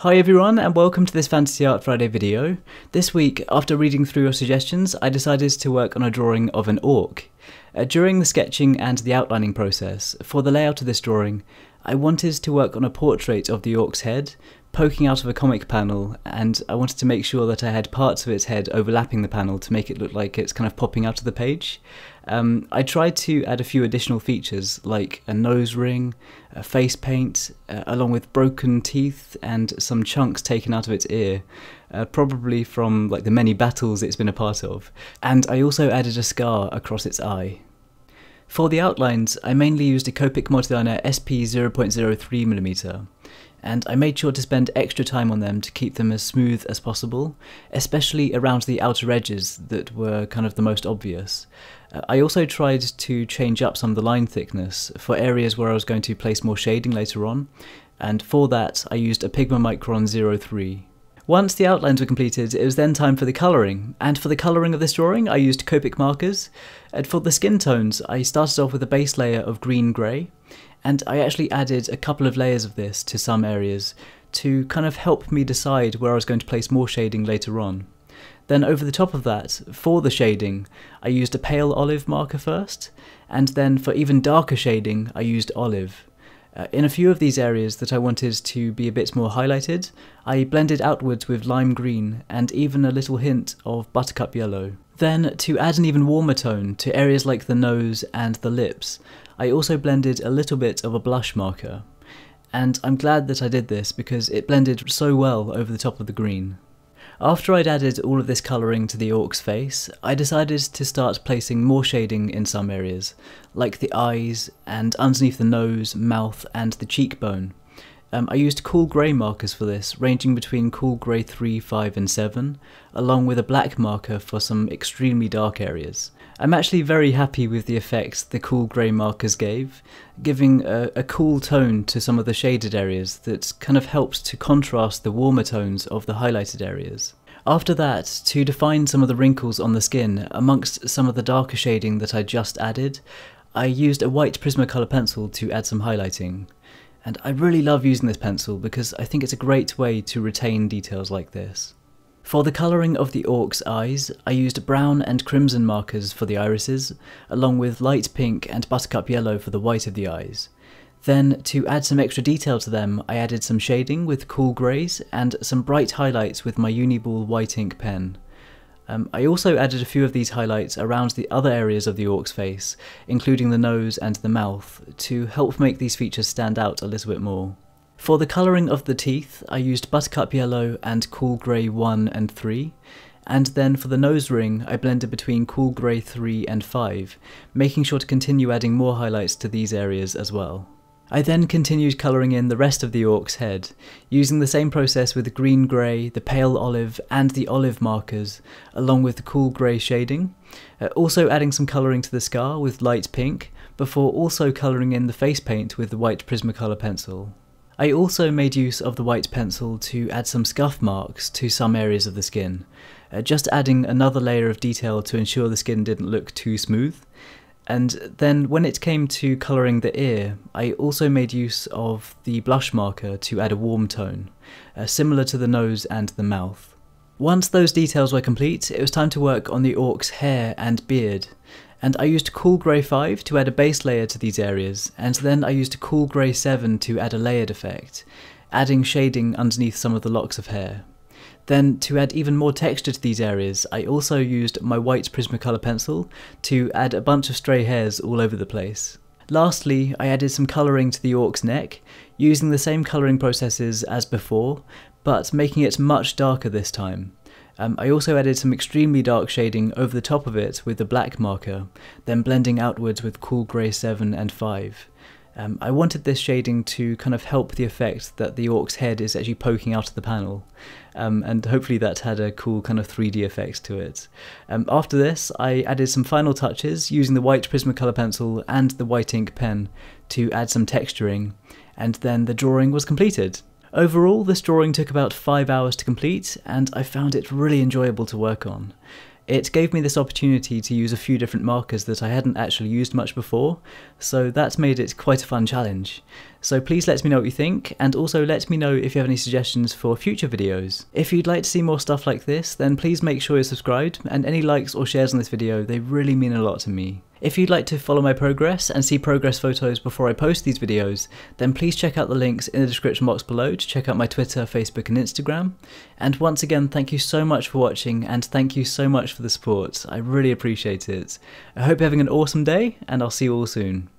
Hi everyone and welcome to this Fantasy Art Friday video. This week, after reading through your suggestions, I decided to work on a drawing of an orc. Uh, during the sketching and the outlining process, for the layout of this drawing, I wanted to work on a portrait of the orc's head, poking out of a comic panel, and I wanted to make sure that I had parts of its head overlapping the panel to make it look like it's kind of popping out of the page. Um, I tried to add a few additional features like a nose ring, a face paint, uh, along with broken teeth and some chunks taken out of its ear, uh, probably from like the many battles it's been a part of. And I also added a scar across its eye. For the outlines, I mainly used a Copic Multiliner SP 0.03mm and I made sure to spend extra time on them to keep them as smooth as possible, especially around the outer edges that were kind of the most obvious. Uh, I also tried to change up some of the line thickness for areas where I was going to place more shading later on, and for that I used a Pigma Micron 03. Once the outlines were completed, it was then time for the colouring, and for the colouring of this drawing I used Copic markers, and for the skin tones I started off with a base layer of green-grey, and I actually added a couple of layers of this to some areas to kind of help me decide where I was going to place more shading later on. Then over the top of that, for the shading, I used a pale olive marker first, and then for even darker shading, I used olive. Uh, in a few of these areas that I wanted to be a bit more highlighted, I blended outwards with lime green and even a little hint of buttercup yellow. Then, to add an even warmer tone to areas like the nose and the lips, I also blended a little bit of a blush marker. And I'm glad that I did this because it blended so well over the top of the green. After I'd added all of this colouring to the orc's face, I decided to start placing more shading in some areas, like the eyes and underneath the nose, mouth and the cheekbone. Um, I used cool grey markers for this, ranging between cool grey 3, 5 and 7, along with a black marker for some extremely dark areas. I'm actually very happy with the effects the cool grey markers gave, giving a, a, cool tone to some of the shaded areas that kind of helps to contrast the warmer tones of the highlighted areas. After that, to define some of the wrinkles on the skin amongst some of the darker shading that I just added, I used a white Prismacolor pencil to add some highlighting and I really love using this pencil because I think it's a great way to retain details like this. For the colouring of the orc's eyes, I used brown and crimson markers for the irises, along with light pink and buttercup yellow for the white of the eyes. Then, to add some extra detail to them, I added some shading with cool greys and some bright highlights with my Uniball white ink pen. Um, I also added a few of these highlights around the other areas of the orc's face, including the nose and the mouth, to help make these features stand out a little bit more. For the colouring of the teeth, I used Buttercup Yellow and Cool Grey 1 and 3, and then for the nose ring, I blended between Cool Grey 3 and 5, making sure to continue adding more highlights to these areas as well. I then continued colouring in the rest of the orc's head, using the same process with the green grey, the pale olive and the olive markers, along with the cool grey shading, uh, also adding some colouring to the scar with light pink, before also colouring in the face paint with the white Prismacolor pencil. I also made use of the white pencil to add some scuff marks to some areas of the skin, uh, just adding another layer of detail to ensure the skin didn't look too smooth, and then when it came to colouring the ear, I also made use of the blush marker to add a warm tone, uh, similar to the nose and the mouth. Once those details were complete, it was time to work on the orc's hair and beard, and I used Cool Grey 5 to add a base layer to these areas, and then I used Cool Grey 7 to add a layered effect, adding shading underneath some of the locks of hair. Then to add even more texture to these areas, I also used my white Prismacolor pencil to add a bunch of stray hairs all over the place. Lastly, I added some colouring to the orc's neck, using the same colouring processes as before, but making it much darker this time. Um, I also added some extremely dark shading over the top of it with the black marker, then blending outwards with cool grey 7 and 5. Um, I wanted this shading to kind of help the effect that the orc's head is actually poking out of the panel, um, and hopefully that had a cool kind of 3D effect to it. Um, after this, I added some final touches using the white Prismacolor pencil and the white ink pen to add some texturing, and then the drawing was completed. Overall, this drawing took about 5 hours to complete, and I found it really enjoyable to work on. It gave me this opportunity to use a few different markers that I hadn't actually used much before, so that's made it quite a fun challenge. So please let me know what you think, and also let me know if you have any suggestions for future videos. If you'd like to see more stuff like this, then please make sure you're subscribed, and any likes or shares on this video, they really mean a lot to me. If you'd like to follow my progress and see progress photos before I post these videos, then please check out the links in the description box below to check out my Twitter, Facebook and Instagram. And once again, thank you so much for watching and thank you so much for the support. I really appreciate it. I hope you're having an awesome day and I'll see you all soon.